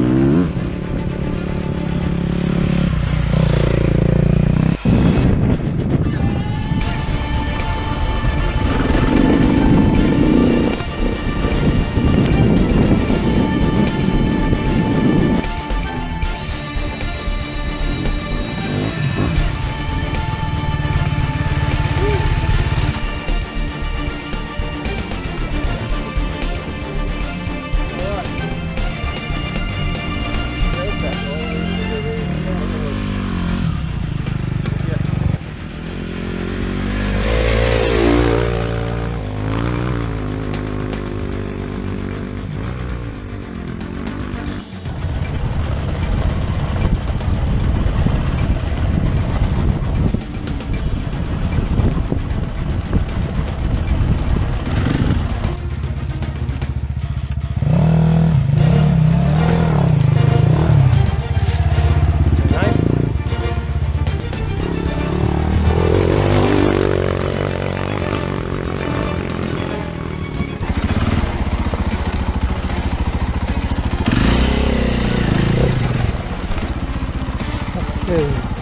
Mm-hmm. Okay.